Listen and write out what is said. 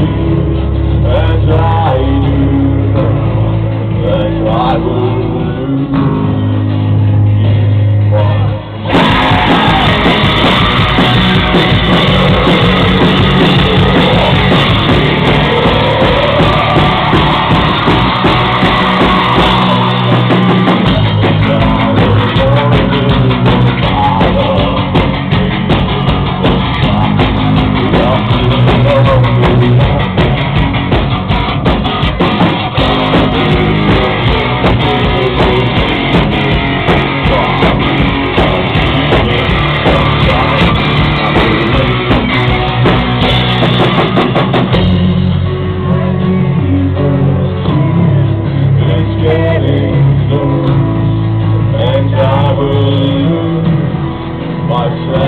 you as I do, as I will. my friend.